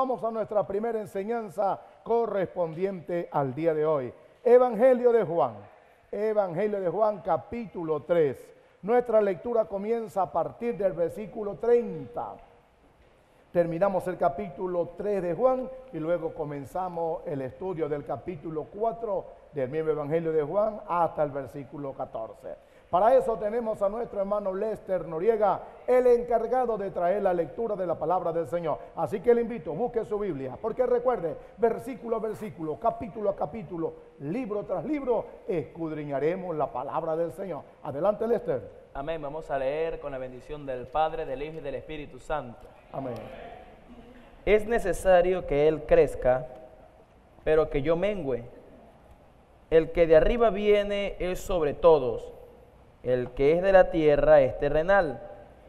vamos a nuestra primera enseñanza correspondiente al día de hoy. Evangelio de Juan. Evangelio de Juan capítulo 3. Nuestra lectura comienza a partir del versículo 30. Terminamos el capítulo 3 de Juan y luego comenzamos el estudio del capítulo 4 del mismo Evangelio de Juan hasta el versículo 14. Para eso tenemos a nuestro hermano Lester Noriega, el encargado de traer la lectura de la palabra del Señor. Así que le invito, busque su Biblia, porque recuerde, versículo a versículo, capítulo a capítulo, libro tras libro, escudriñaremos la palabra del Señor. Adelante, Lester. Amén. Vamos a leer con la bendición del Padre, del Hijo y del Espíritu Santo. Amén. Es necesario que Él crezca, pero que yo mengüe. El que de arriba viene es sobre todos el que es de la tierra es terrenal,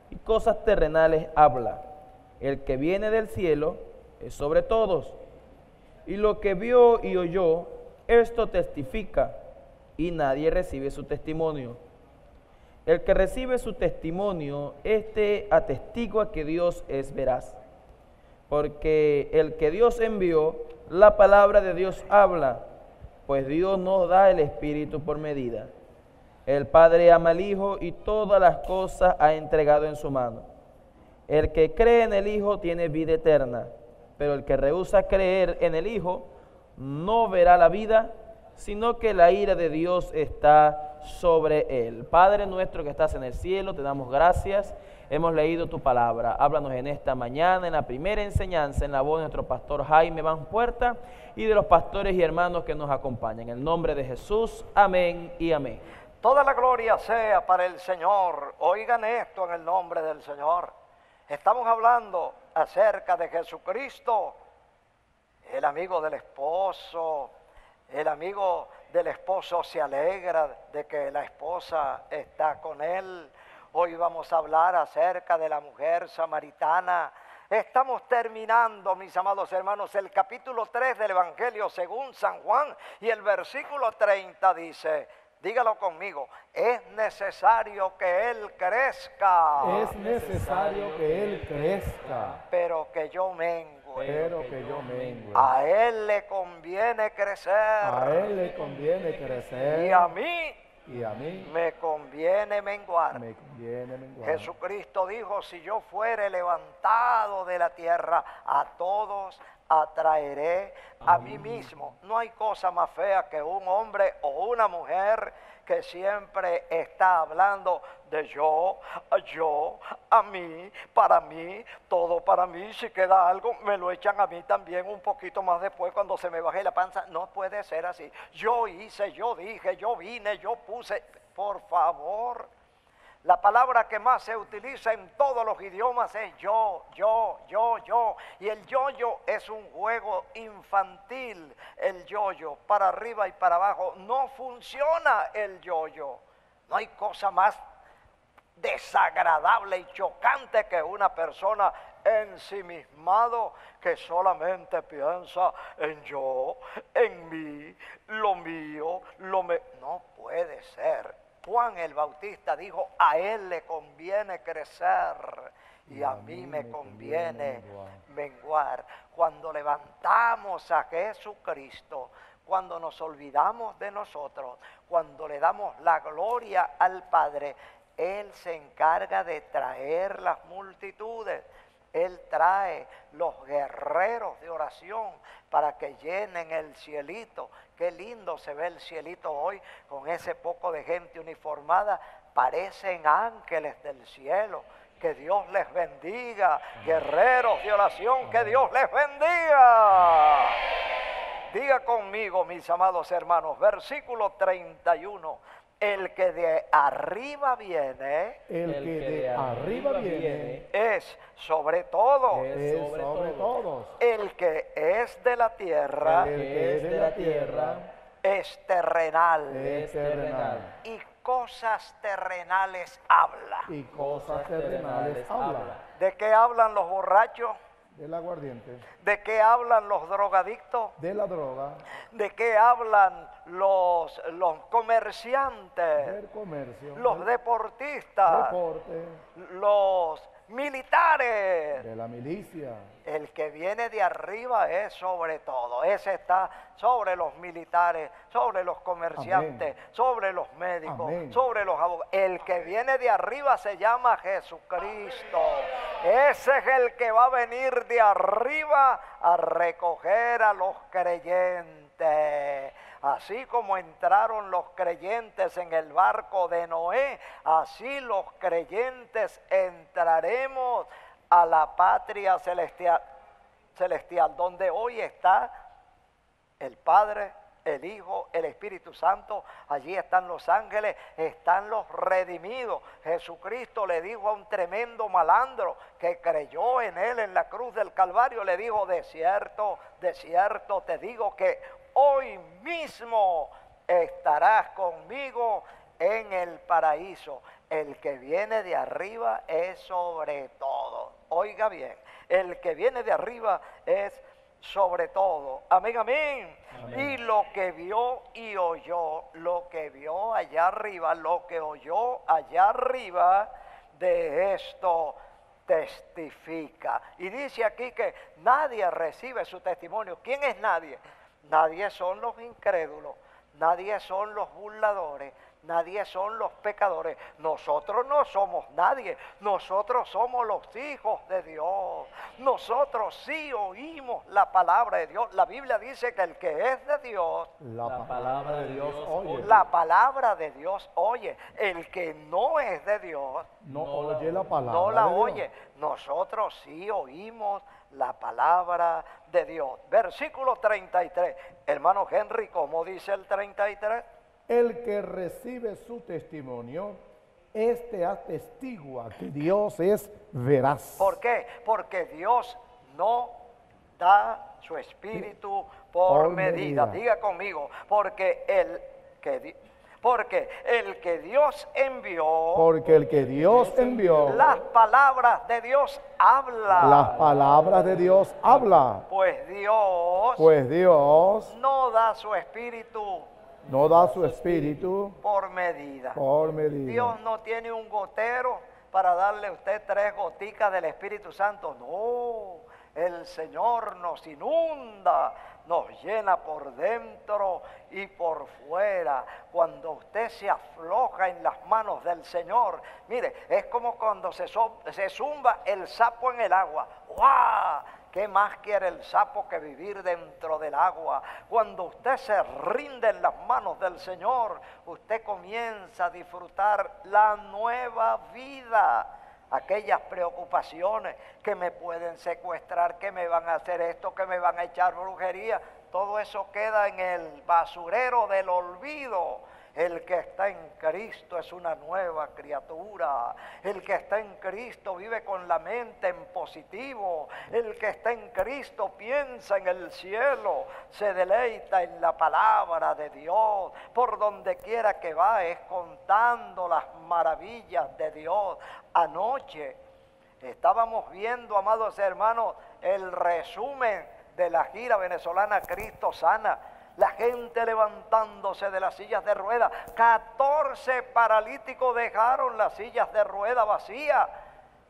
y cosas terrenales habla. El que viene del cielo es sobre todos. Y lo que vio y oyó, esto testifica, y nadie recibe su testimonio. El que recibe su testimonio, este atestigua que Dios es veraz. Porque el que Dios envió, la palabra de Dios habla, pues Dios nos da el Espíritu por medida. El Padre ama al Hijo y todas las cosas ha entregado en su mano. El que cree en el Hijo tiene vida eterna, pero el que rehúsa creer en el Hijo no verá la vida, sino que la ira de Dios está sobre él. Padre nuestro que estás en el cielo, te damos gracias. Hemos leído tu palabra. Háblanos en esta mañana, en la primera enseñanza, en la voz de nuestro pastor Jaime Van Puerta y de los pastores y hermanos que nos acompañan. En el nombre de Jesús, amén y amén. Toda la gloria sea para el Señor. Oigan esto en el nombre del Señor. Estamos hablando acerca de Jesucristo, el amigo del esposo. El amigo del esposo se alegra de que la esposa está con él. Hoy vamos a hablar acerca de la mujer samaritana. Estamos terminando, mis amados hermanos, el capítulo 3 del Evangelio según San Juan y el versículo 30 dice, Dígalo conmigo, es necesario que Él crezca. Es necesario que Él crezca. Pero que yo mengue. Pero que yo mengue. A Él le conviene crecer. A Él le conviene crecer. Y a mí y a mí me conviene menguar. Me conviene menguar. Jesucristo dijo, si yo fuere levantado de la tierra, a todos atraeré a mí mismo. No hay cosa más fea que un hombre o una mujer que siempre está hablando de yo, yo, a mí, para mí, todo para mí. Si queda algo, me lo echan a mí también un poquito más después cuando se me baje la panza. No puede ser así. Yo hice, yo dije, yo vine, yo puse. Por favor. La palabra que más se utiliza en todos los idiomas es yo, yo, yo, yo. Y el yo-yo es un juego infantil, el yo-yo, para arriba y para abajo. No funciona el yo-yo. No hay cosa más desagradable y chocante que una persona ensimismado que solamente piensa en yo, en mí, lo mío, lo me... No puede ser. Juan el Bautista dijo, a él le conviene crecer y a mí me conviene menguar. Cuando levantamos a Jesucristo, cuando nos olvidamos de nosotros, cuando le damos la gloria al Padre, Él se encarga de traer las multitudes. Él trae los guerreros de oración para que llenen el cielito. Qué lindo se ve el cielito hoy con ese poco de gente uniformada. Parecen ángeles del cielo. Que Dios les bendiga. Guerreros de oración, que Dios les bendiga. Diga conmigo, mis amados hermanos, versículo 31 el que de arriba viene, el, que de, arriba viene, es sobre todo, es sobre, todos. El que es de la tierra, el que es de la tierra, es terrenal, es terrenal. Y cosas terrenales habla. Y cosas terrenales habla. ¿De qué hablan los borrachos? Del aguardiente. ¿De qué hablan los drogadictos? De la droga. ¿De qué hablan los, los comerciantes? Del comercio. Los deportistas. Deporte. Los militares. de la milicia. El que viene de arriba es sobre todo. Ese está sobre los militares, sobre los comerciantes, sobre los médicos, Amén. sobre los abogados. El que viene de arriba se llama Jesucristo. Ese es el que va a venir de arriba a recoger a los creyentes. Así como entraron los creyentes en el barco de Noé, así los creyentes entraremos a la patria celestial, celestial donde hoy está el Padre, el Hijo, el Espíritu Santo, allí están los ángeles, están los redimidos. Jesucristo le dijo a un tremendo malandro que creyó en él en la cruz del Calvario, le dijo, de cierto, de cierto te digo que hoy mismo estarás conmigo en el paraíso. El que viene de arriba es sobre todo. Oiga bien, el que viene de arriba es sobre todo. Amén, amén. Y lo que vio y oyó, lo que vio allá arriba, lo que oyó allá arriba, de esto testifica. Y dice aquí que nadie recibe su testimonio. ¿Quién es nadie? Nadie son los incrédulos, nadie son los burladores, nadie son los pecadores. Nosotros no somos nadie, nosotros somos los hijos de Dios. Nosotros sí oímos la palabra de Dios. La Biblia dice que el que es de Dios, La, La pa- palabra de Dios oye. la palabra de Dios oye. El que no es de Dios, no, no la oye la palabra. no la oye. Nosotros sí oímos la palabra de Dios. Versículo 33. Hermano Henry, ¿cómo dice el 33? El que recibe su testimonio, este atestigua que Dios es veraz. ¿Por qué? Porque Dios no da su espíritu por, Por medida. medida. Diga conmigo, porque el que porque el que Dios envió, Porque el que Dios envió, las palabras de Dios habla. las palabras de Dios habla. Pues Dios Pues Dios no da su espíritu no da su espíritu por medida. por medida. Dios no tiene un gotero para darle a usted tres goticas del Espíritu Santo. No, el Señor nos inunda, nos llena por dentro y por fuera. Cuando usted se afloja en las manos del Señor, mire, es como cuando se, so- se zumba el sapo en el agua. ¡Guau! ¿Qué más quiere el sapo que vivir dentro del agua? Cuando usted se rinde en las manos del Señor, usted comienza a disfrutar la nueva vida. Aquellas preocupaciones que me pueden secuestrar, que me van a hacer esto, que me van a echar brujería, todo eso queda en el basurero del olvido. El que está en Cristo es una nueva criatura. El que está en Cristo vive con la mente en positivo. El que está en Cristo piensa en el cielo, se deleita en la palabra de Dios. Por donde quiera que va es contando las maravillas de Dios. Anoche estábamos viendo, amados hermanos, el resumen de la gira venezolana Cristo Sana la gente levantándose de las sillas de ruedas. 14 paralíticos dejaron las sillas de rueda vacías.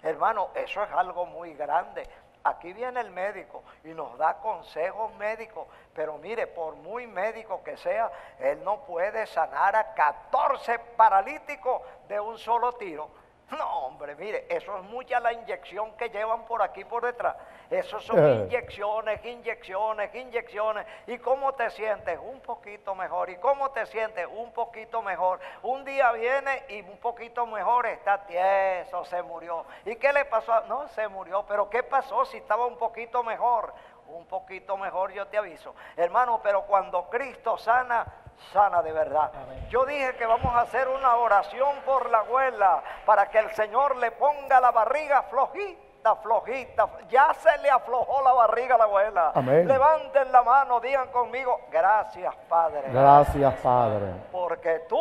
Hermano, eso es algo muy grande. Aquí viene el médico y nos da consejos médicos, pero mire, por muy médico que sea, él no puede sanar a 14 paralíticos de un solo tiro. No, hombre, mire, eso es mucha la inyección que llevan por aquí por detrás. Eso son Eh. inyecciones, inyecciones, inyecciones. ¿Y cómo te sientes? Un poquito mejor. ¿Y cómo te sientes? Un poquito mejor. Un día viene y un poquito mejor está tieso, se murió. ¿Y qué le pasó? No, se murió. Pero ¿qué pasó si estaba un poquito mejor? Un poquito mejor, yo te aviso. Hermano, pero cuando Cristo sana, sana de verdad. Yo dije que vamos a hacer una oración por la abuela para que el Señor le ponga la barriga flojita, flojita. Ya se le aflojó la barriga a la abuela. Amén. Levanten la mano, digan conmigo, gracias Padre. Gracias, Padre, Porque tú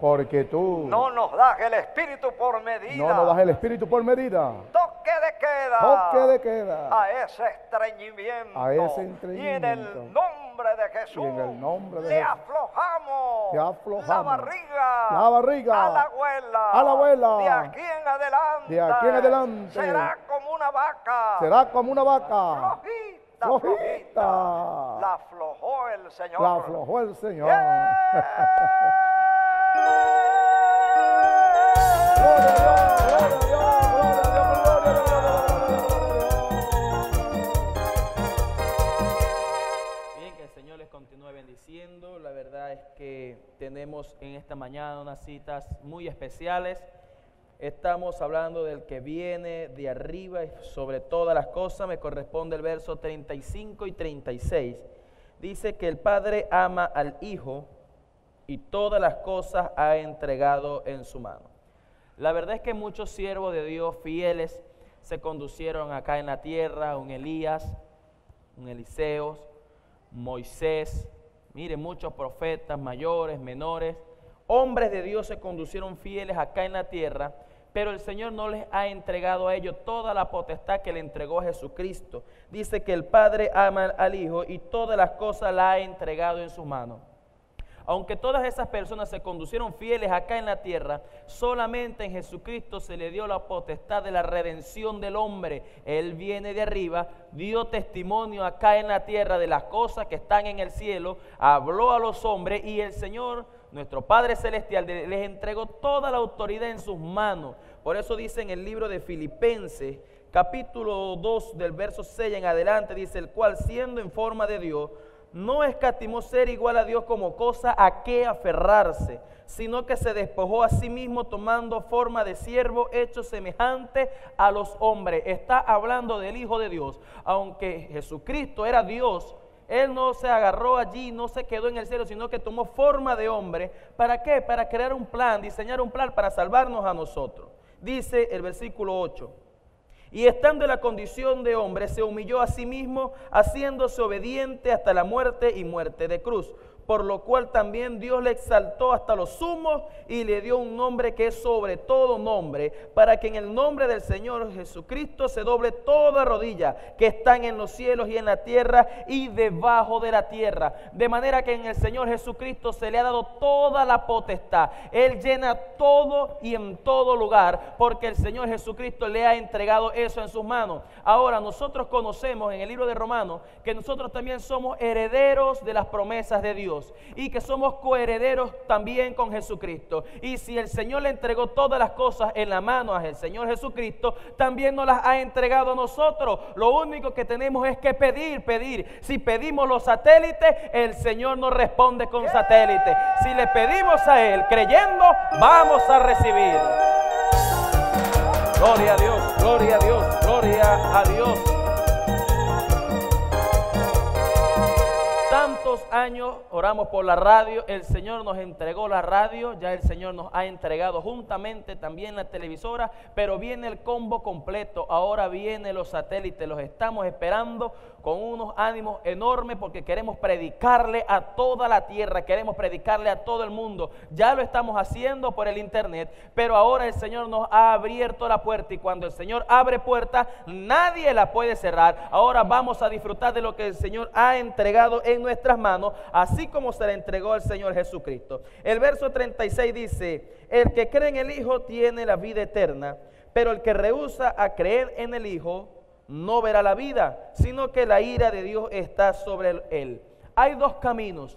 porque tú no nos das el Espíritu por medida. no nos das el espíritu por medida. Toque de queda. Toque de queda. A ese estreñimiento. A ese Y en estreñimiento. el nombre de Jesús. Y en el nombre de le Jesús. aflojamos La aflojamos. barriga. La barriga. A la abuela. A la abuela. De aquí en adelante. De aquí en adelante. Será como una vaca. Será como una vaca. Flojita, Flojita. flojita. La aflojó el Señor. La aflojó el Señor. Bien, que el Señor les continúe bendiciendo. La verdad es que tenemos en esta mañana unas citas muy especiales. Estamos hablando del que viene de arriba y sobre todas las cosas. Me corresponde el verso 35 y 36. Dice que el Padre ama al Hijo y todas las cosas ha entregado en su mano. La verdad es que muchos siervos de Dios fieles se conducieron acá en la tierra, un Elías, un Eliseos, Moisés, mire, muchos profetas mayores, menores, hombres de Dios se conducieron fieles acá en la tierra, pero el Señor no les ha entregado a ellos toda la potestad que le entregó Jesucristo. Dice que el Padre ama al Hijo y todas las cosas la ha entregado en sus manos. Aunque todas esas personas se conducieron fieles acá en la tierra, solamente en Jesucristo se le dio la potestad de la redención del hombre. Él viene de arriba, dio testimonio acá en la tierra de las cosas que están en el cielo, habló a los hombres y el Señor, nuestro Padre Celestial, les entregó toda la autoridad en sus manos. Por eso dice en el libro de Filipenses, capítulo 2 del verso 6 en adelante, dice, el cual siendo en forma de Dios, no escatimó ser igual a Dios como cosa a que aferrarse, sino que se despojó a sí mismo tomando forma de siervo hecho semejante a los hombres. Está hablando del Hijo de Dios. Aunque Jesucristo era Dios, Él no se agarró allí, no se quedó en el cielo, sino que tomó forma de hombre. ¿Para qué? Para crear un plan, diseñar un plan para salvarnos a nosotros. Dice el versículo 8. Y estando en la condición de hombre, se humilló a sí mismo, haciéndose obediente hasta la muerte y muerte de cruz. Por lo cual también Dios le exaltó hasta los sumos y le dio un nombre que es sobre todo nombre, para que en el nombre del Señor Jesucristo se doble toda rodilla que están en los cielos y en la tierra y debajo de la tierra. De manera que en el Señor Jesucristo se le ha dado toda la potestad. Él llena todo y en todo lugar, porque el Señor Jesucristo le ha entregado eso en sus manos. Ahora nosotros conocemos en el libro de Romanos que nosotros también somos herederos de las promesas de Dios y que somos coherederos también con Jesucristo. Y si el Señor le entregó todas las cosas en la mano al Señor Jesucristo, también nos las ha entregado a nosotros. Lo único que tenemos es que pedir, pedir. Si pedimos los satélites, el Señor nos responde con satélites. Si le pedimos a Él creyendo, vamos a recibir. Gloria a Dios, gloria a Dios, gloria a Dios. Años oramos por la radio, el Señor nos entregó la radio, ya el Señor nos ha entregado juntamente también la televisora, pero viene el combo completo, ahora vienen los satélites, los estamos esperando con unos ánimos enormes porque queremos predicarle a toda la tierra, queremos predicarle a todo el mundo. Ya lo estamos haciendo por el internet, pero ahora el Señor nos ha abierto la puerta y cuando el Señor abre puerta, nadie la puede cerrar. Ahora vamos a disfrutar de lo que el Señor ha entregado en nuestras manos, así como se le entregó al Señor Jesucristo. El verso 36 dice, el que cree en el Hijo tiene la vida eterna, pero el que rehúsa a creer en el Hijo no verá la vida, sino que la ira de Dios está sobre él. Hay dos caminos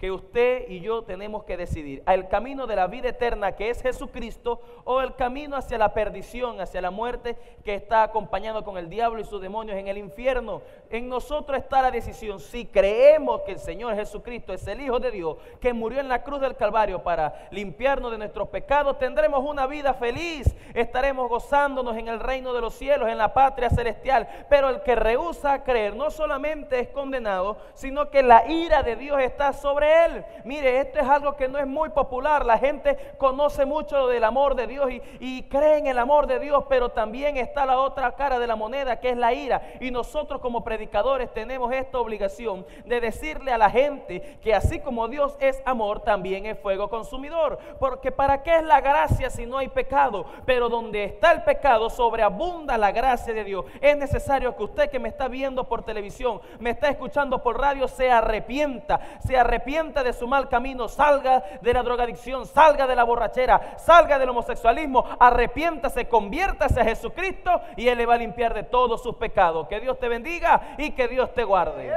que usted y yo tenemos que decidir. El camino de la vida eterna que es Jesucristo o el camino hacia la perdición, hacia la muerte que está acompañado con el diablo y sus demonios en el infierno. En nosotros está la decisión. Si creemos que el Señor Jesucristo es el Hijo de Dios, que murió en la cruz del Calvario para limpiarnos de nuestros pecados, tendremos una vida feliz. Estaremos gozándonos en el reino de los cielos, en la patria celestial. Pero el que rehúsa creer no solamente es condenado, sino que la ira de Dios está sobre él. Mire, esto es algo que no es muy popular. La gente conoce mucho del amor de Dios y, cree en el amor de Dios, pero también está la otra cara de la moneda que es la ira. Y nosotros como predicadores tenemos esta obligación de decirle a la gente que así como Dios es amor, también es fuego consumidor. Porque ¿para qué es la gracia si no hay pecado? Pero donde está el pecado, sobreabunda la gracia de Dios. Es necesario que usted que me está viendo por televisión, me está escuchando por radio, se arrepienta. Se arrepienta de su mal camino, salga de la drogadicción, salga de la borrachera, salga del homosexualismo, arrepiéntase, conviértase a Jesucristo y Él le va a limpiar de todos sus pecados. Que Dios te bendiga y que Dios te guarde.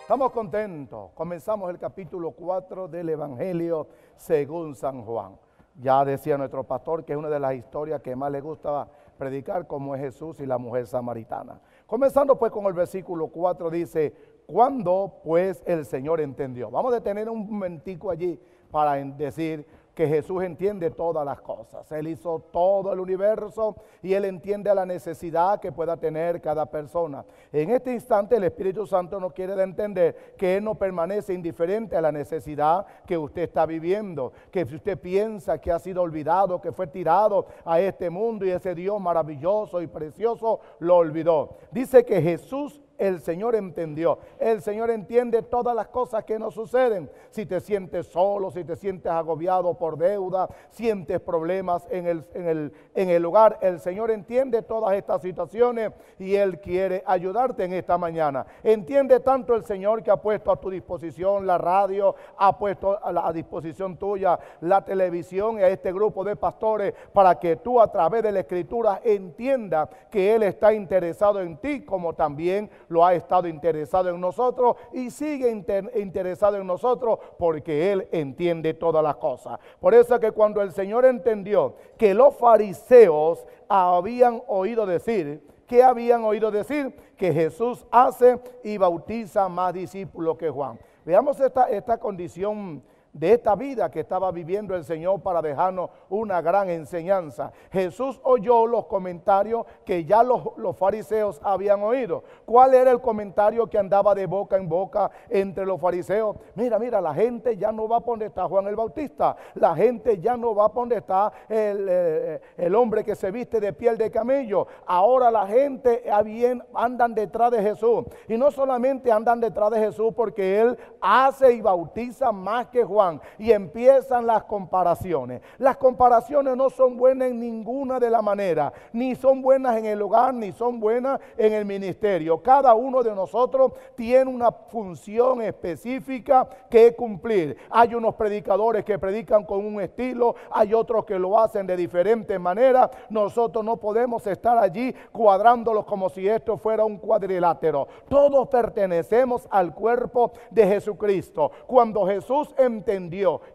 Estamos contentos. Comenzamos el capítulo 4 del Evangelio según San Juan. Ya decía nuestro pastor que es una de las historias que más le gustaba predicar, como es Jesús y la mujer samaritana. Comenzando pues con el versículo 4, dice, ¿cuándo pues el Señor entendió? Vamos a detener un momentico allí para decir que Jesús entiende todas las cosas. Él hizo todo el universo y Él entiende la necesidad que pueda tener cada persona. En este instante el Espíritu Santo no quiere de entender que Él no permanece indiferente a la necesidad que usted está viviendo. Que si usted piensa que ha sido olvidado, que fue tirado a este mundo y ese Dios maravilloso y precioso lo olvidó. Dice que Jesús el Señor entendió. El Señor entiende todas las cosas que nos suceden. Si te sientes solo, si te sientes agobiado por deuda, sientes problemas en el, en el, en el el Señor entiende todas estas situaciones y Él quiere ayudarte en esta mañana. Entiende tanto el Señor que ha puesto a tu disposición la radio, ha puesto a, a disposición tuya la televisión y a este grupo de pastores para que tú a través de la escritura entienda que Él está interesado en ti como también lo ha estado interesado en nosotros y sigue inter- interesado en nosotros porque Él entiende todas las cosas. Por eso es que cuando el Señor entendió que los fariseos habían oído decir, que habían oído decir? Que Jesús hace y bautiza más discípulos que Juan. Veamos esta, esta condición de esta vida que estaba viviendo el Señor para dejarnos una gran enseñanza. Jesús oyó los comentarios que ya los, los fariseos habían oído. ¿Cuál era el comentario que andaba de boca en boca entre los fariseos? Mira, mira, la gente ya no va por donde está Juan el Bautista. La gente ya no va por donde está el, eh, el hombre que se viste de piel de camello. Ahora la gente bien, andan detrás de Jesús. Y no solamente andan detrás de Jesús porque Él hace y bautiza más que Juan. Y empiezan las comparaciones. Las comparaciones no son buenas en ninguna de las maneras. Ni son buenas en el hogar, ni son buenas en el ministerio. Cada uno de nosotros tiene una función específica que cumplir. Hay unos predicadores que predican con un estilo, hay otros que lo hacen de diferentes maneras. Nosotros no podemos estar allí cuadrándolos como si esto fuera un cuadrilátero. Todos pertenecemos al cuerpo de Jesucristo. Cuando Jesús entendió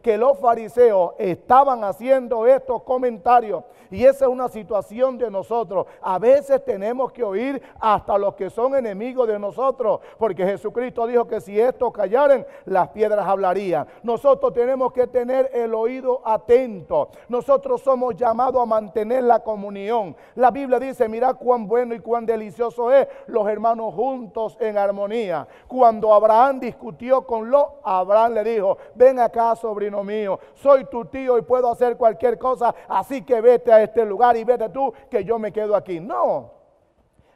que los fariseos estaban haciendo estos comentarios, y esa es una situación de nosotros, a veces tenemos que oír hasta los que son enemigos de nosotros, porque Jesucristo dijo que si estos callaren, las piedras hablarían. Nosotros tenemos que tener el oído atento. Nosotros somos llamados a mantener la comunión. La Biblia dice, mira cuán bueno y cuán delicioso es los hermanos juntos en armonía. Cuando Abraham discutió con Lot, Abraham le dijo, ven sobrino mío, soy tu tío y puedo hacer cualquier cosa, así que vete a este lugar y vete tú, que yo me quedo aquí. No.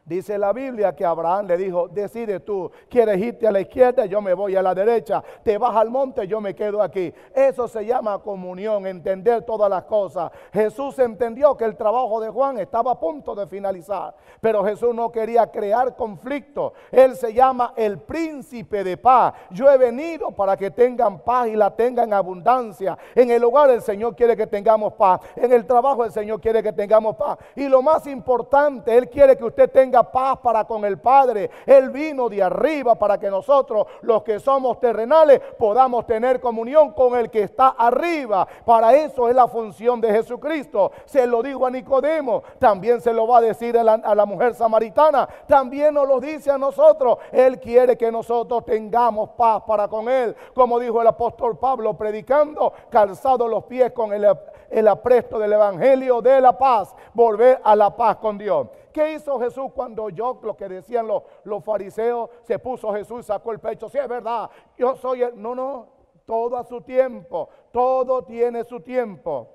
Dice la Biblia que Abraham le dijo, decide tú, quieres irte a la izquierda, yo me voy a la derecha, te vas al monte, yo me quedo aquí. Eso se llama comunión, entender todas las cosas. Jesús entendió que el trabajo de Juan estaba a punto de finalizar, pero Jesús no quería crear conflicto. Él se llama el príncipe de paz. Yo he venido para que tengan paz y la tengan en abundancia. En el hogar el Señor quiere que tengamos paz, en el trabajo el Señor quiere que tengamos paz. Y lo más importante, Él quiere que usted tenga paz para con el Padre. Él vino de arriba para que nosotros, los que somos terrenales, podamos tener comunión con el que está arriba. Para eso es la función de Jesucristo. Se lo dijo a Nicodemo, también se lo va a decir a la, mujer samaritana, también nos lo dice a nosotros. Él quiere que nosotros tengamos paz para con Él. Como dijo el apóstol Pablo predicando, calzado los pies con el, el apresto del Evangelio de la paz, volver a la paz con Dios. ¿Qué hizo Jesús cuando yo, lo que decían los, los fariseos, se puso Jesús, sacó el pecho? Sí, es verdad, yo soy el... No, no, todo a su tiempo, todo tiene su tiempo.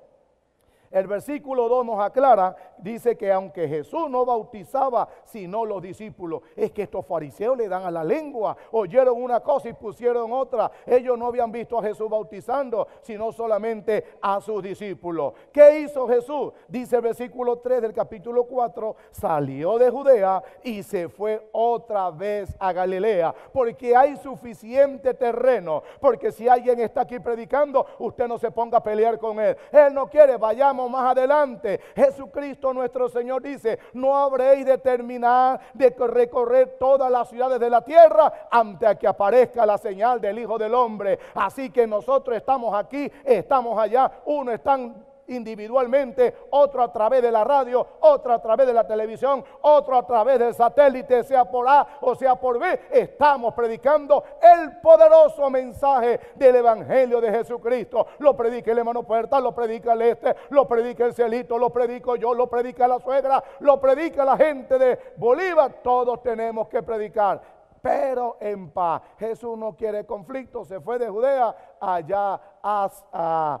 El versículo 2 nos aclara dice que aunque Jesús no bautizaba, sino los discípulos, es que estos fariseos le dan a la lengua, oyeron una cosa y pusieron otra. Ellos no habían visto a Jesús bautizando, sino solamente a sus discípulos. ¿Qué hizo Jesús? Dice el versículo 3 del capítulo 4, salió de Judea y se fue otra vez a Galilea, porque hay suficiente terreno, porque si alguien está aquí predicando, usted no se ponga a pelear con él. Él no quiere, vayamos más adelante. Jesucristo nuestro Señor dice, no habréis de terminar de recorrer todas las ciudades de la tierra antes que aparezca la señal del Hijo del Hombre. Así que nosotros estamos aquí, estamos allá, uno están individualmente, otro a través de la radio, otro a través de la televisión, otro a través del satélite, sea por A o sea por B. Estamos predicando el poderoso mensaje del Evangelio de Jesucristo. Lo predica el hermano Puerta, lo predica el este, lo predica el celito, lo predico yo, lo predica la suegra, lo predica la gente de Bolívar. Todos tenemos que predicar pero en paz. Jesús no quiere conflicto, se fue de Judea allá a,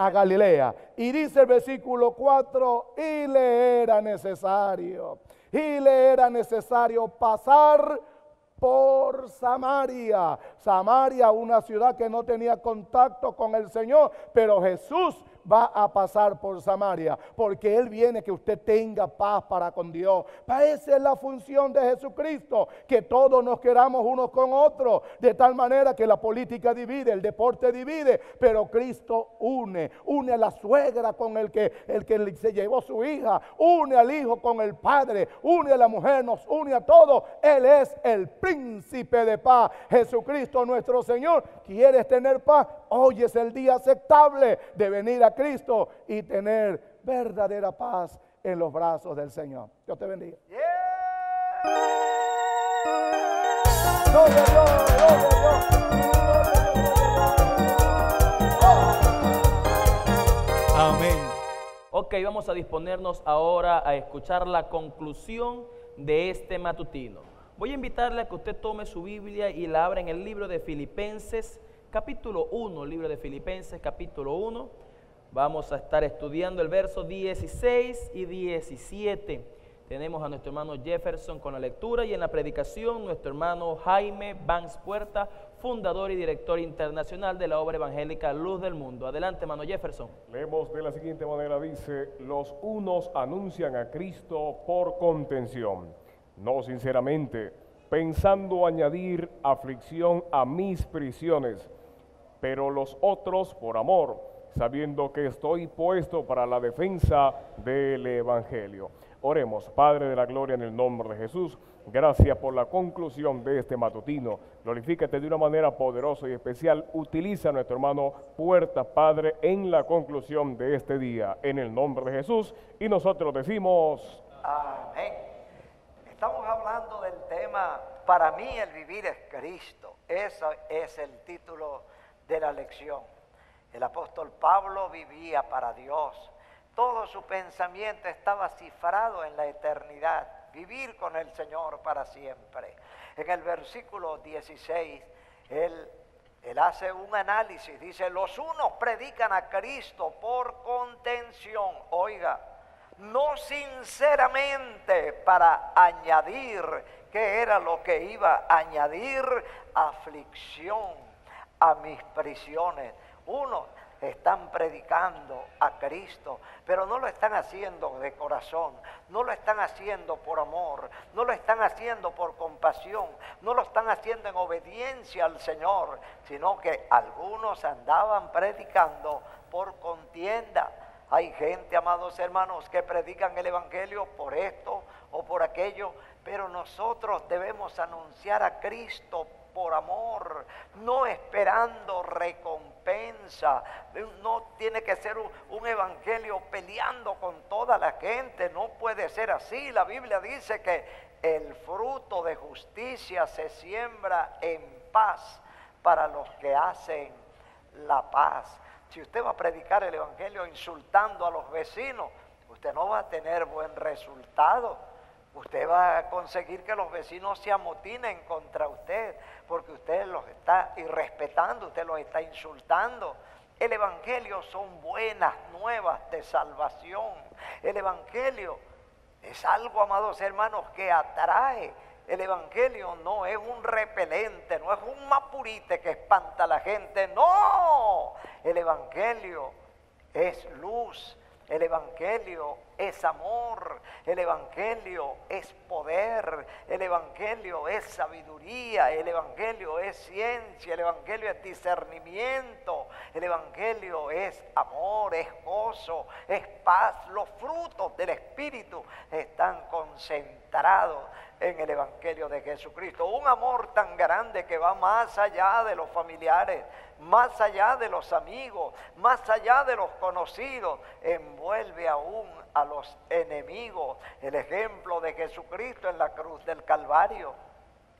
a Galilea. Y dice el versículo 4, y le era necesario, y le era necesario pasar por Samaria. Samaria, una ciudad que no tenía contacto con el Señor, pero Jesús va a pasar por Samaria, porque Él viene que usted tenga paz para con Dios. Esa es la función de Jesucristo, que todos nos queramos unos con otros, de tal manera que la política divide, el deporte divide, pero Cristo une, une a la suegra con el que, el que se llevó su hija, une al hijo con el padre, une a la mujer, nos une a todos. Él es el príncipe de paz. Jesucristo nuestro Señor, ¿quieres tener paz? Hoy es el día aceptable de venir a Cristo y tener verdadera paz en los brazos del Señor. Dios te bendiga. Amén. Ok, vamos a disponernos ahora a escuchar la conclusión de este matutino. Voy a invitarle a que usted tome su Biblia y la abra en el libro de Filipenses capítulo 1, libro de Filipenses, capítulo 1. Vamos a estar estudiando el verso 16 y 17. Tenemos a nuestro hermano Jefferson con la lectura y en la predicación nuestro hermano Jaime Banks Puerta, fundador y director internacional de la obra evangélica Luz del Mundo. Adelante, hermano Jefferson. Leemos de la siguiente manera, dice, los unos anuncian a Cristo por contención, no sinceramente, pensando añadir aflicción a mis prisiones pero los otros por amor, sabiendo que estoy puesto para la defensa del Evangelio. Oremos, Padre de la Gloria, en el nombre de Jesús. Gracias por la conclusión de este matutino. Glorifícate de una manera poderosa y especial. Utiliza a nuestro hermano Puerta, Padre, en la conclusión de este día. En el nombre de Jesús. Y nosotros decimos... Amén. Estamos hablando del tema, para mí el vivir es Cristo. Ese es el título de la lección. El apóstol Pablo vivía para Dios. Todo su pensamiento estaba cifrado en la eternidad, vivir con el Señor para siempre. En el versículo 16, él, él hace un análisis, dice, los unos predican a Cristo por contención, oiga, no sinceramente para añadir, que era lo que iba a añadir? Aflicción a mis prisiones. Uno, están predicando a Cristo, pero no lo están haciendo de corazón, no lo están haciendo por amor, no lo están haciendo por compasión, no lo están haciendo en obediencia al Señor, sino que algunos andaban predicando por contienda. Hay gente, amados hermanos, que predican el Evangelio por esto o por aquello, pero nosotros debemos anunciar a Cristo por amor, no esperando recompensa. No tiene que ser un, evangelio peleando con toda la gente, no puede ser así. La Biblia dice que el fruto de justicia se siembra en paz para los que hacen la paz. Si usted va a predicar el evangelio insultando a los vecinos, usted no va a tener buen resultado usted va a conseguir que los vecinos se amotinen contra usted, porque usted los está irrespetando, usted los está insultando. El Evangelio son buenas nuevas de salvación. El Evangelio es algo, amados hermanos, que atrae. El Evangelio no es un repelente, no es un mapurite que espanta a la gente. No, el Evangelio es luz, el Evangelio es amor, el Evangelio es poder, el Evangelio es sabiduría, el Evangelio es ciencia, el Evangelio es discernimiento, el Evangelio es amor, es gozo, es paz. Los frutos del Espíritu están concentrados en el Evangelio de Jesucristo. Un amor tan grande que va más allá de los familiares, más allá de los amigos, más allá de los conocidos, envuelve aún a los enemigos. El ejemplo de Jesucristo en la cruz del Calvario.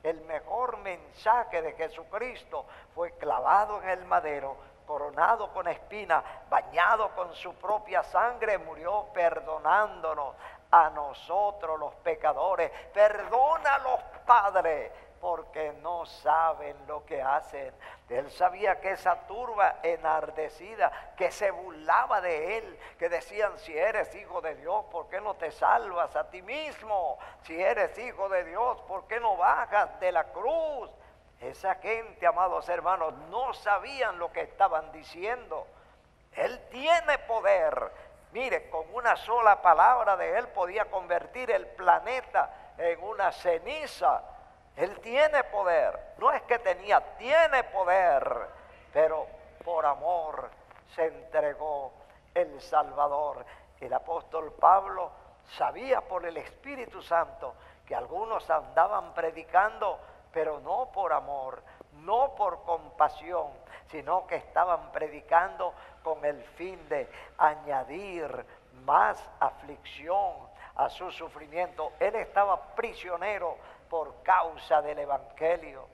El mejor mensaje de Jesucristo fue clavado en el madero, coronado con espina, bañado con su propia sangre, murió perdonándonos a nosotros los pecadores. Perdona a los padres porque no saben lo que hacen. Él sabía que esa turba enardecida, que se burlaba de él, que decían, si eres hijo de Dios, ¿por qué no te salvas a ti mismo? Si eres hijo de Dios, ¿por qué no bajas de la cruz? Esa gente, amados hermanos, no sabían lo que estaban diciendo. Él tiene poder. Mire, con una sola palabra de Él podía convertir el planeta en una ceniza él tiene poder. No es que tenía, tiene poder. Pero por amor se entregó el Salvador. El apóstol Pablo sabía por el Espíritu Santo que algunos andaban predicando, pero no por amor, no por compasión, sino que estaban predicando con el fin de añadir más aflicción a su sufrimiento. Él estaba prisionero por causa del Evangelio.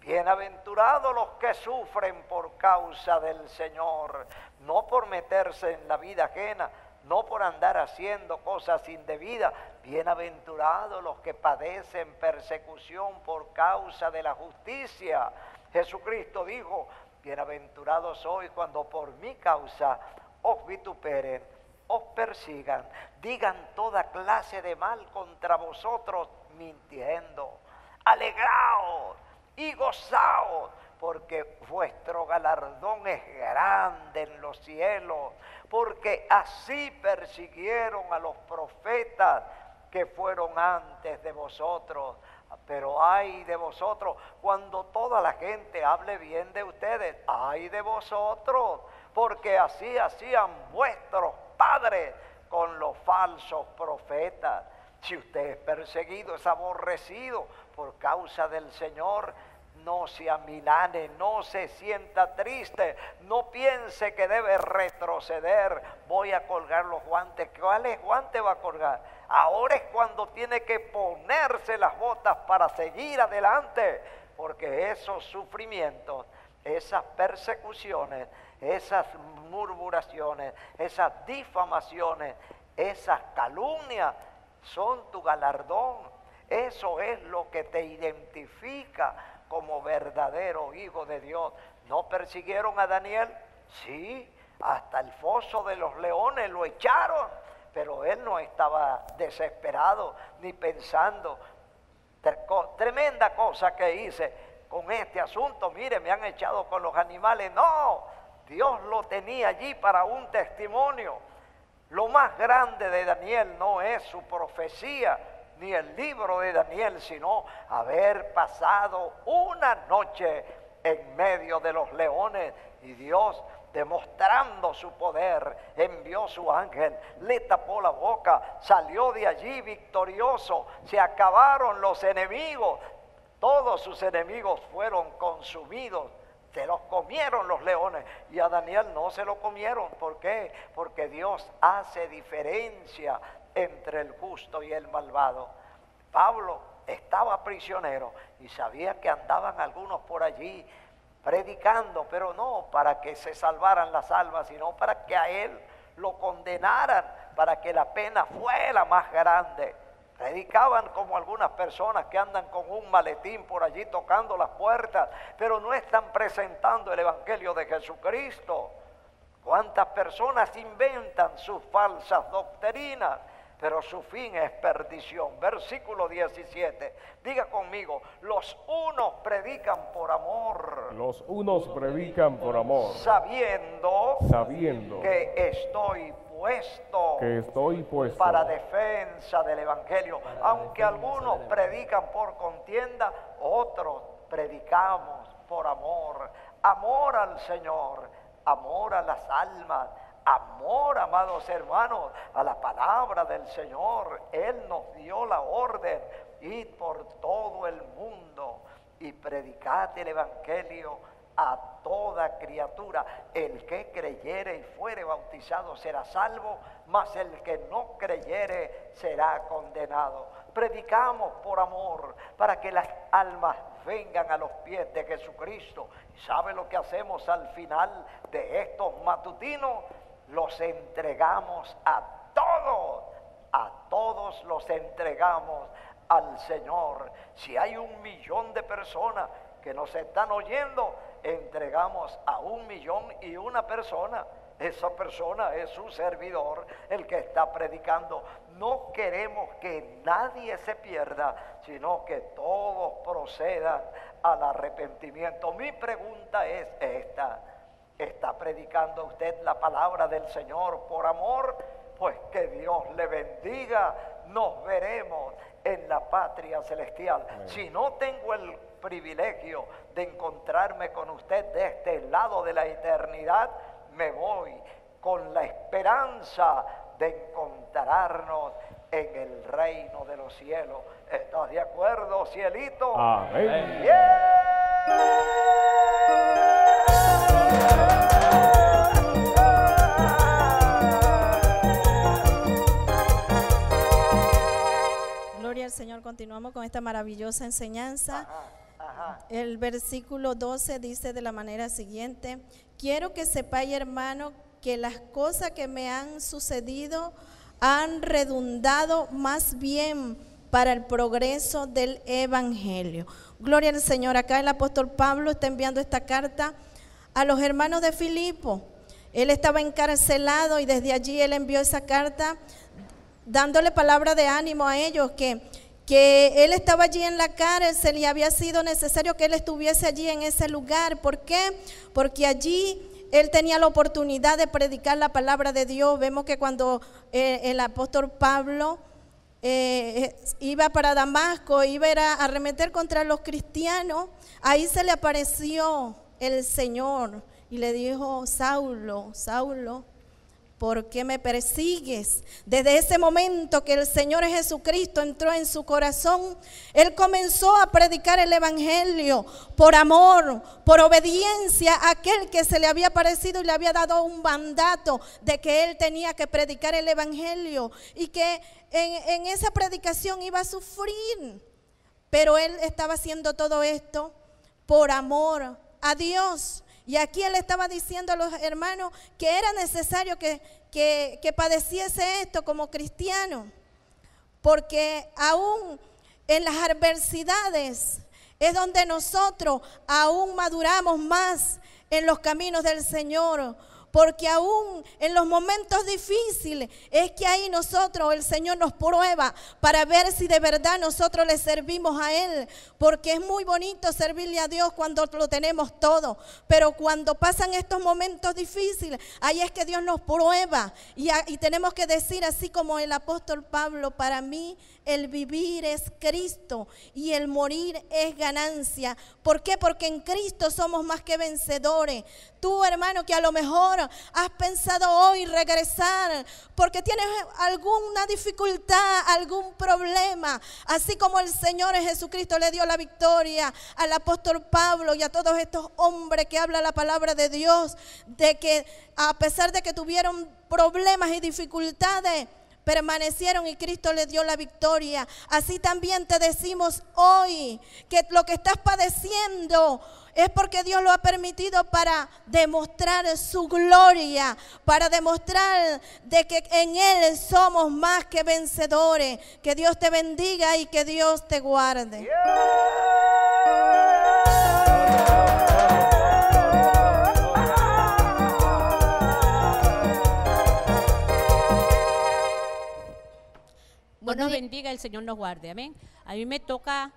Bienaventurados los que sufren por causa del Señor, no por meterse en la vida ajena, no por andar haciendo cosas indebidas. Bienaventurados los que padecen persecución por causa de la justicia. Jesucristo dijo, bienaventurados sois cuando por mi causa os vituperen, os persigan, digan toda clase de mal contra vosotros mintiendo. Alegraos y gozaos, porque vuestro galardón es grande en los cielos, porque así persiguieron a los profetas que fueron antes de vosotros. Pero ay de vosotros cuando toda la gente hable bien de ustedes. Ay de vosotros, porque así hacían vuestros padres con los falsos profetas. Si usted es perseguido, es aborrecido por causa del Señor, no se amilane, no se sienta triste, no piense que debe retroceder. Voy a colgar los guantes. ¿Cuáles guantes va a colgar? Ahora es cuando tiene que ponerse las botas para seguir adelante, porque esos sufrimientos, esas persecuciones, esas murmuraciones, esas difamaciones, esas calumnias, son tu galardón. Eso es lo que te identifica como verdadero hijo de Dios. ¿No persiguieron a Daniel? Sí, hasta el foso de los leones lo echaron, pero él no estaba desesperado ni pensando. Tremenda cosa que hice con este asunto. Mire, me han echado con los animales. No, Dios lo tenía allí para un testimonio. Lo más grande de Daniel no es su profecía ni el libro de Daniel, sino haber pasado una noche en medio de los leones y Dios demostrando su poder, envió su ángel, le tapó la boca, salió de allí victorioso, se acabaron los enemigos, todos sus enemigos fueron consumidos se los comieron los leones y a Daniel no se lo comieron. ¿Por qué? Porque Dios hace diferencia entre el justo y el malvado. Pablo estaba prisionero y sabía que andaban algunos por allí predicando, pero no para que se salvaran las almas, sino para que a él lo condenaran, para que la pena fuera más grande. Predicaban como algunas personas que andan con un maletín por allí tocando las puertas, pero no están presentando el Evangelio de Jesucristo. ¿Cuántas personas inventan sus falsas doctrinas? pero su fin es perdición. Versículo 17. Diga conmigo, los unos predican por amor. Los unos predican por amor. Sabiendo, sabiendo que estoy puesto, que estoy puesto para defensa del Evangelio. Aunque algunos predican por contienda, otros predicamos por amor. Amor al Señor, amor a las almas amor, amados hermanos, a la palabra del Señor. Él nos dio la orden, ir por todo el mundo y predicad el Evangelio a toda criatura. El que creyere y fuere bautizado será salvo, mas el que no creyere será condenado. Predicamos por amor, para que las almas vengan a los pies de Jesucristo. ¿Y sabe lo que hacemos al final de estos matutinos? los entregamos a todos, a todos los entregamos al Señor. Si hay un millón de personas que nos están oyendo, entregamos a un millón y una persona. Esa persona es su servidor, el que está predicando. No queremos que nadie se pierda, sino que todos procedan al arrepentimiento. Mi pregunta es esta está predicando usted la palabra del Señor por amor, pues que Dios le bendiga. Nos veremos en la patria celestial. Si no tengo el privilegio de encontrarme con usted de este lado de la eternidad, me voy con la esperanza de encontrarnos en el reino de los cielos. ¿Estás de acuerdo, cielito? Amén. Gloria al Señor, continuamos con esta maravillosa enseñanza. El versículo 12 dice de la manera siguiente, quiero que sepáis hermano que las cosas que me han sucedido han redundado más bien para el progreso del Evangelio. Gloria al Señor. Acá el apóstol Pablo está enviando esta carta a los hermanos de Filipo. Él estaba encarcelado y desde allí él envió esa carta dándole palabra de ánimo a ellos que, que él estaba allí en la cárcel y había sido necesario que él estuviese allí en ese lugar. ¿Por qué? Porque allí él tenía la oportunidad de predicar la palabra de Dios. Vemos que cuando eh, el apóstol Pablo eh, iba para Damasco, iba a arremeter contra los cristianos, ahí se le apareció el Señor y le dijo, Saulo, Saulo, ¿por qué me persigues? Desde ese momento que el Señor Jesucristo entró en su corazón, Él comenzó a predicar el Evangelio por amor, por obediencia a aquel que se le había parecido y le había dado un mandato de que Él tenía que predicar el Evangelio y que en, en esa predicación iba a sufrir. Pero Él estaba haciendo todo esto por amor a Dios. Y aquí él estaba diciendo a los hermanos que era necesario que, que, padeciese esto como cristiano, porque aún en las adversidades es donde nosotros aún maduramos más en los caminos del Señor, porque aún en los momentos difíciles es que ahí nosotros, el Señor nos prueba para ver si de verdad nosotros le servimos a Él. Porque es muy bonito servirle a Dios cuando lo tenemos todo. Pero cuando pasan estos momentos difíciles, ahí es que Dios nos prueba. Y, y tenemos que decir así como el apóstol Pablo, para mí el vivir es Cristo y el morir es ganancia. ¿Por qué? Porque en Cristo somos más que vencedores. Tú, hermano, que a lo mejor has pensado hoy regresar porque tienes alguna dificultad, algún problema, así como el Señor Jesucristo le dio la victoria al apóstol Pablo y a todos estos hombres que hablan la palabra de Dios, de que a pesar de que tuvieron problemas y dificultades, permanecieron y Cristo les dio la victoria. Así también te decimos hoy que lo que estás padeciendo es porque Dios lo ha permitido para demostrar su gloria, para demostrar de que en Él somos más que vencedores. Que Dios te bendiga y que Dios te guarde. Dios nos di- bendiga, el Señor nos guarde. Amén. A mí me toca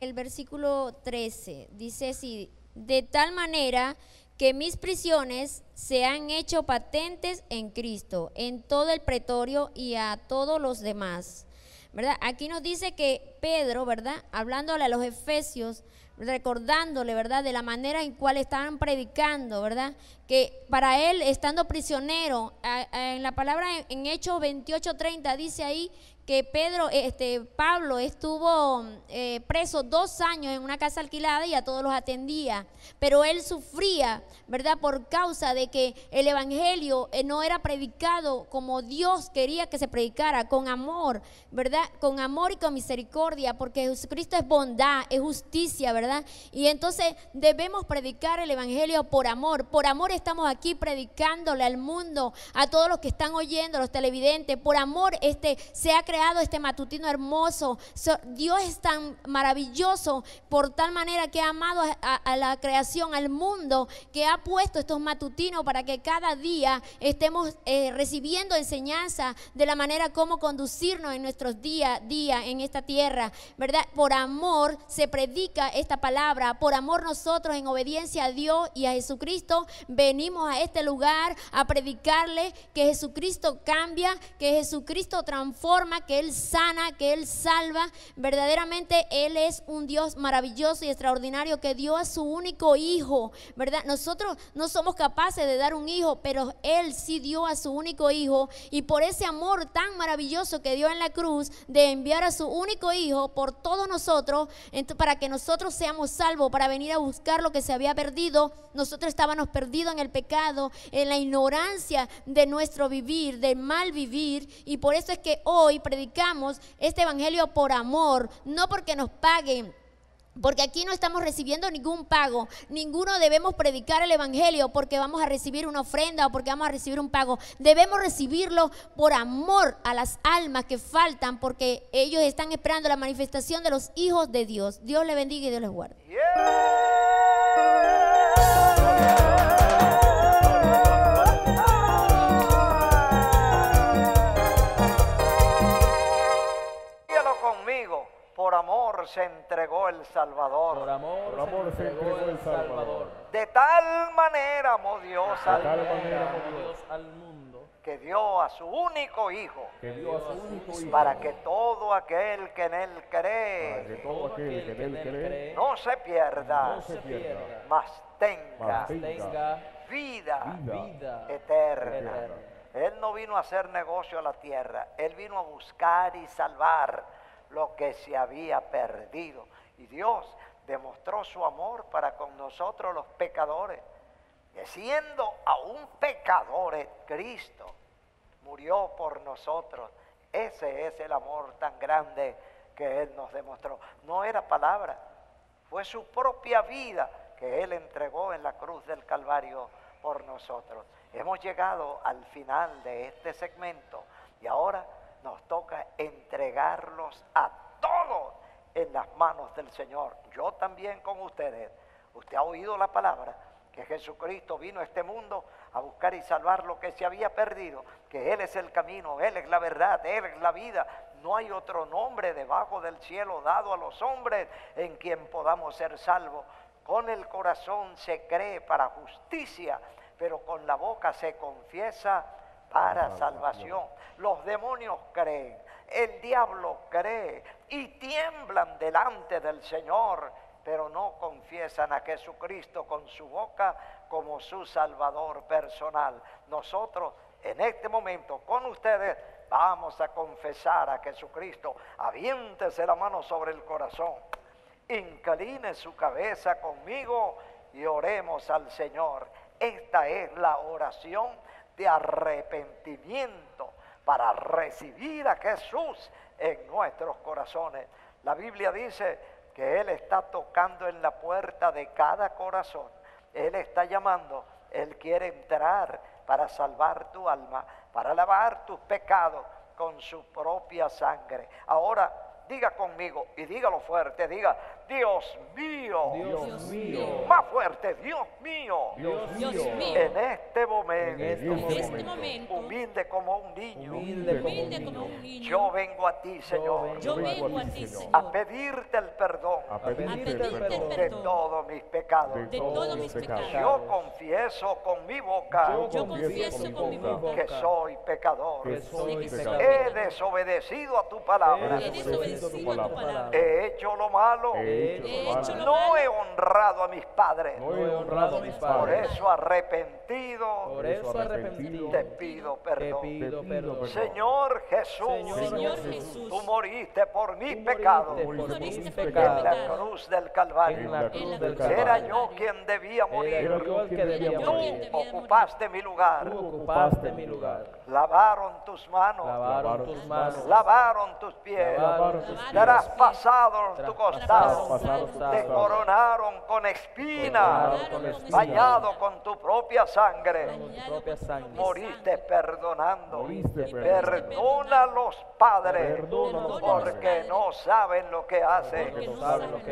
El versículo 13 dice así, de tal manera que mis prisiones se han hecho patentes en Cristo, en todo el pretorio y a todos los demás. ¿Verdad? Aquí nos dice que Pedro, ¿verdad? Hablándole a los efesios, recordándole, ¿verdad? De la manera en cual estaban predicando, ¿verdad? Que para él, estando prisionero, en la palabra en, Hechos 28:30 dice ahí que Pedro, este, Pablo estuvo eh, preso dos años en una casa alquilada y a todos los atendía, pero él sufría, ¿verdad? Por causa de que el Evangelio eh, no era predicado como Dios quería que se predicara, con amor, ¿verdad? Con amor y con misericordia, porque Jesucristo es bondad, es justicia, ¿verdad? Y entonces debemos predicar el Evangelio por amor, por amor estamos aquí predicándole al mundo, a todos los que están oyendo, los televidentes, por amor este, se ha este matutino hermoso. So- Dios es tan maravilloso por tal manera que ha amado a la creación, al mundo, que ha puesto estos matutinos para que cada día estemos eh, recibiendo enseñanza de la manera como conducirnos en nuestros día a día en esta tierra, ¿verdad? Por amor se predica esta palabra, por amor nosotros en obediencia a Dios y a Jesucristo venimos a este lugar a predicarle que Jesucristo cambia, que Jesucristo transforma, que Él sana, que Él salva. Verdaderamente Él es un Dios maravilloso y extraordinario que dio a su único hijo, ¿verdad? Nosotros no somos capaces de dar un hijo, pero Él sí dio a su único hijo y por ese amor tan maravilloso que dio en la cruz de enviar a su único hijo por todos nosotros, para que nosotros seamos salvos, para venir a buscar lo que se había perdido. Nosotros estábamos perdidos en el pecado, en la ignorancia de nuestro vivir, del mal vivir. Y por eso es que hoy predicamos este evangelio por amor, no porque nos paguen. Porque aquí no estamos recibiendo ningún pago. Ninguno debemos predicar el Evangelio porque vamos a recibir una ofrenda o porque vamos a recibir un pago. Debemos recibirlo por amor a las almas que faltan porque ellos están esperando la manifestación de los hijos de Dios. Dios les bendiga y Dios les guarde. Amor se entregó el Salvador. Por amor, Por amor se entregó el Salvador. De tal manera amó Dios al manera amó Dios al mundo que dio a su único hijo que dio a su único hijo para que todo aquel que en él para cree que todo aquel que en él cree no se pierda, no se pierda, mas tenga mas tenga vida vida vida eterna. eterna. Él no vino a hacer negocio a la tierra, Él vino a buscar y salvar lo que se había perdido. Y Dios demostró su amor para con nosotros los pecadores. Que siendo aún pecadores, Cristo murió por nosotros. Ese es el amor tan grande que Él nos demostró. No era palabra, fue su propia vida que Él entregó en la cruz del Calvario por nosotros. Hemos llegado al final de este segmento y ahora nos toca entregarlos a todos en las manos del Señor. Yo también con ustedes. Usted ha oído la palabra que Jesucristo vino a este mundo a buscar y salvar lo que se había perdido, que Él es el camino, Él es la verdad, Él es la vida. No hay otro nombre debajo del cielo dado a los hombres en quien podamos ser salvos. Con el corazón se cree para justicia, pero con la boca se confiesa para salvación. Los demonios creen, el diablo cree y tiemblan delante del Señor, pero no confiesan a Jesucristo con su boca como su Salvador personal. Nosotros en este momento con ustedes vamos a confesar a Jesucristo. Aviéntese la mano sobre el corazón, incline su cabeza conmigo y oremos al Señor. Esta es la oración de arrepentimiento para recibir a Jesús en nuestros corazones. La Biblia dice que Él está tocando en la puerta de cada corazón. Él está llamando, Él quiere entrar para salvar tu alma, para lavar tus pecados con su propia sangre. Ahora diga conmigo y dígalo fuerte, diga, Dios mío. Dios mío. Más fuerte, Dios mío. Dios Dios mío. En este momento, En este momento. este momento, humilde como un niño, Humilde como un humilde como niño. un niño, yo vengo a ti, Señor, yo vengo a ti, Señor. a pedirte el perdón a pedirte el perdón de todos mis pecados. de todos mis pecados. Yo confieso con mi boca Yo confieso con mi boca que soy pecador. que soy pecador. He desobedecido a tu palabra. He desobedecido tu palabra. He hecho lo malo. He hecho He lo hecho malo. lo No he honrado a mis padres. No he honrado a mis Por eso arrepentido Por eso arrepentido. te pido perdón. pido Te pido perdón. perdón. Señor Jesús, Señor Jesús, tú moriste por mis Tú pecados por moriste mis en la pecados. pecados. cruz del En Calvario. la En cruz la del Era Calvario. yo quien debía morir. Era yo quien debía morir. Ocupaste mi lugar. Tú ocupaste mi lugar. Lavaron tus manos. Lavaron tus manos. Lavaron tus pies. Lavaron tus pies. Traspasaron tu costado. Te coronaron con espina. Coronaron con espina. Bañado con tu propia sangre. Moriste perdonando. Perdona a los padres. Porque no saben lo que hacen.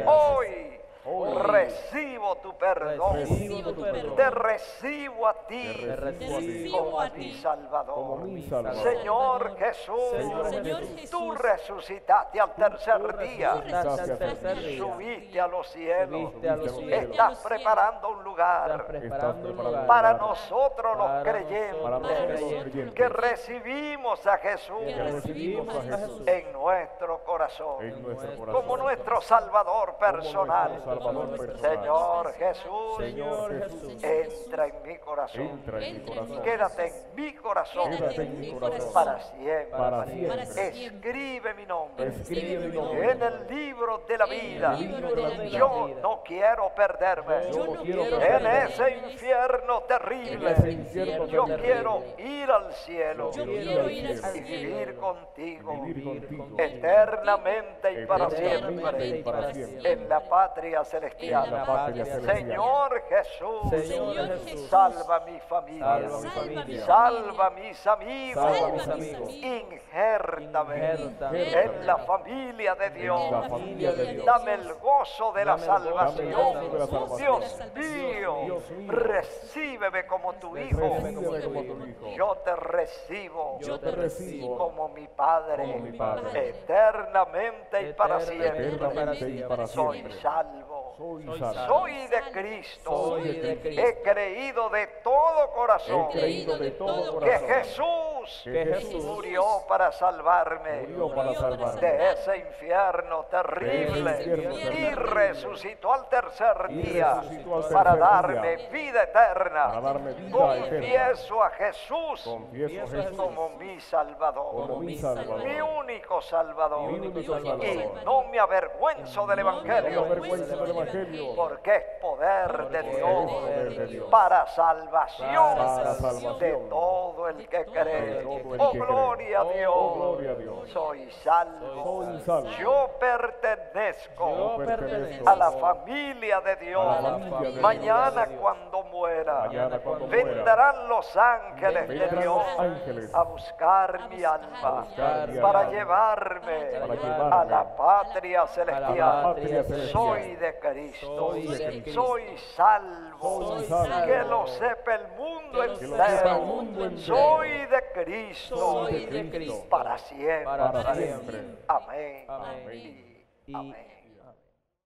Hoy Hoy recibo tu perdón. Recibo tu perdón. Te recibo a ti Te recibo a ti. como a mi Salvador. mi Salvador. Señor Jesús, Señor Jesús. Tú resucitaste al tercer día. Subiste a los cielos. Subiste a los cielos. Estás preparando un lugar para nosotros los creyentes que recibimos a Jesús en nuestro corazón. como nuestro Salvador personal. Nuestro Salvador personal. Señor Jesús, Señor Jesús. entra en mi corazón. Entra en mi corazón. Quédate en mi corazón Quédate en mi corazón. para siempre. Para. Escribe mi nombre Escribe mi nombre en el libro de la vida. Yo no quiero perderme Yo no quiero en ese infierno terrible. Yo quiero ir al cielo Yo Quiero ir al al y cielo vivir contigo eternamente y para siempre. en la patria En la celestial. patria celestial. Señor Jesús, Señor Jesús. salva mi familia, Salva mi Salva mi familia. salva mis amigos, Salva mis amigos. injértame Injértame. en la familia de Dios. la familia de Dios. Dame el gozo de la salvación. Dios mío, Dios mío. recíbeme como tu hijo. Yo te recibo Yo te recibo como mi Padre, como mi Padre. eternamente y para siempre. Eternamente y para Soy siempre. Salvo. Soy salvo. Soy de Cristo. Soy de Cristo. He creído de todo corazón He creído de todo que corazón Jesús que Jesús murió para salvarme murió para salvarme de ese infierno terrible De ese infierno y terrible. resucitó al tercer día al para tercer darme día. vida eterna. para darme vida eterna. Confieso a Jesús Confieso a Jesús como mi Salvador, como mi Salvador. mi único Salvador. Mi único Salvador. Y no me avergüenzo del Evangelio, porque es poder de Dios Para salvación de todo el que cree. Oh, que gloria a cree. Dios. Oh, gloria a Dios. Soy salvo. Soy salvo. Yo pertenezco Yo pertenezco a la familia de Dios. a la familia de Dios. Mañana cuando muera, Mañana cuando muera. vendrán los ángeles de Dios ángeles a buscar mi alma buscar para llevarme a la patria la celestial. patria celestial. Soy de Cristo. Soy de Cristo. Soy salvo. Salvo. Que lo sepa el mundo entero. Soy de Cristo. Soy de Cristo. Para siempre. Para siempre. Amén. Amén. Amén.